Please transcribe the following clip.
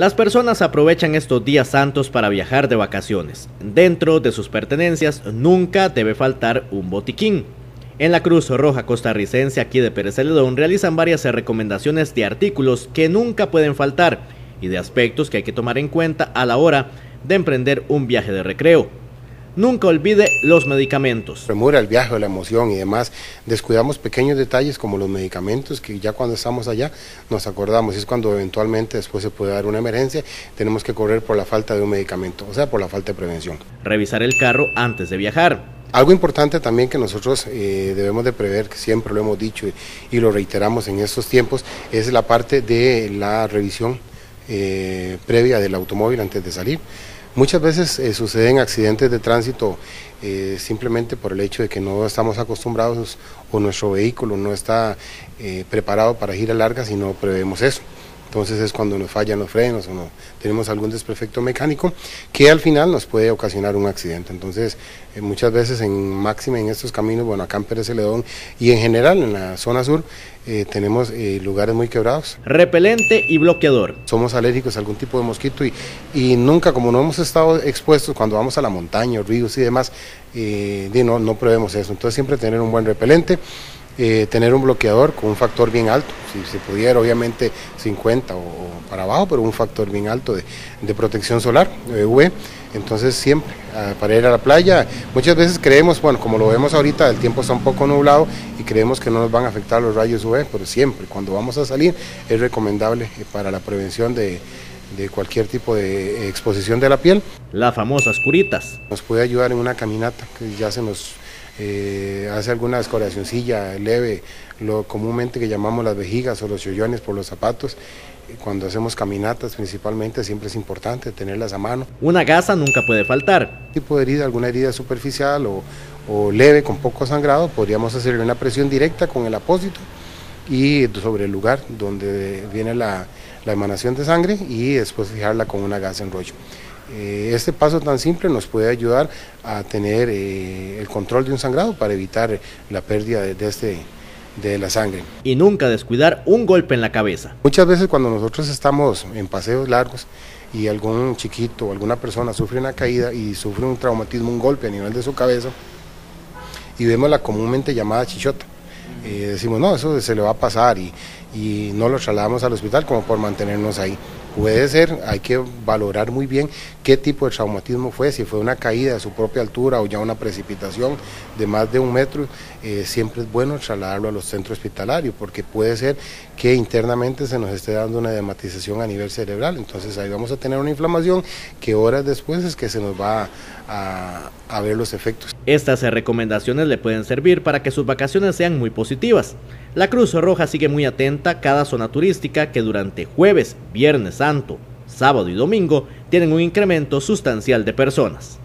Las personas aprovechan estos días santos para viajar de vacaciones. Dentro de sus pertenencias nunca debe faltar un botiquín. En la Cruz Roja Costarricense aquí de Pérez Celedón realizan varias recomendaciones de artículos que nunca pueden faltar y de aspectos que hay que tomar en cuenta a la hora de emprender un viaje de recreo. Nunca olvide los medicamentos. Remura el viaje, la emoción y demás. Descuidamos pequeños detalles como los medicamentos que ya cuando estamos allá nos acordamos. Y es cuando eventualmente después se puede dar una emergencia, tenemos que correr por la falta de un medicamento, o sea, por la falta de prevención. Revisar el carro antes de viajar. Algo importante también que nosotros eh, debemos de prever, que siempre lo hemos dicho y, lo reiteramos en estos tiempos, es la parte de la revisión eh, previa del automóvil antes de salir. Muchas veces eh, suceden accidentes de tránsito eh, simplemente por el hecho de que no estamos acostumbrados o nuestro vehículo no está eh, preparado para girar largas y no prevemos eso. Entonces es cuando nos fallan los frenos o no tenemos algún desperfecto mecánico que al final nos puede ocasionar un accidente. Entonces eh, muchas veces en máxima en estos caminos, bueno acá en Pérez Celedón y en general en la zona sur eh, tenemos eh, lugares muy quebrados. Repelente y bloqueador. Somos alérgicos a algún tipo de mosquito y, y nunca como no hemos estado expuestos cuando vamos a la montaña, ríos y demás, no, no probemos eso. Entonces siempre tener un buen repelente. Eh, tener un bloqueador con un factor bien alto, si se pudiera obviamente 50 o, para abajo, pero un factor bien alto de, protección solar, UV. Entonces siempre ah, para ir a la playa, muchas veces creemos, bueno, como lo vemos ahorita, el tiempo está un poco nublado y creemos que no nos van a afectar los rayos UV, pero siempre cuando vamos a salir es recomendable eh, para la prevención de, de cualquier tipo de exposición de la piel. Las famosas curitas. Nos puede ayudar en una caminata que ya se nos eh, hace alguna escoracioncilla leve, lo comúnmente que llamamos las vejigas o los chollones por los zapatos. Cuando hacemos caminatas principalmente siempre es importante tenerlas a mano. Una gasa nunca puede faltar. Tipo de herida, alguna herida superficial o, o leve con poco sangrado, podríamos hacerle una presión directa con el apósito y sobre el lugar donde viene la, la emanación de sangre y después fijarla con una gasa en rollo. Eh, este paso tan simple nos puede ayudar a tener eh, el control de un sangrado para evitar la pérdida de, este, de la sangre. Y nunca descuidar un golpe en la cabeza. Muchas veces cuando nosotros estamos en paseos largos y algún chiquito o alguna persona sufre una caída y sufre un traumatismo, un golpe a nivel de su cabeza, y vemos la comúnmente llamada chichota. Decimos, no, eso se le va a pasar y, y no lo trasladamos al hospital como por mantenernos ahí. Puede ser, hay que valorar muy bien qué tipo de traumatismo fue, si fue una caída de su propia altura o ya una precipitación de más de un metro, eh, siempre es bueno trasladarlo a los centros hospitalarios, porque puede ser que internamente se nos esté dando una dematización a nivel cerebral, entonces ahí vamos a tener una inflamación que horas después es que se nos va a, a ver los efectos. Estas recomendaciones le pueden servir para que sus vacaciones sean muy La Cruz Roja sigue muy atenta a cada zona turística que durante jueves, viernes santo, sábado y domingo tienen un incremento sustancial de personas.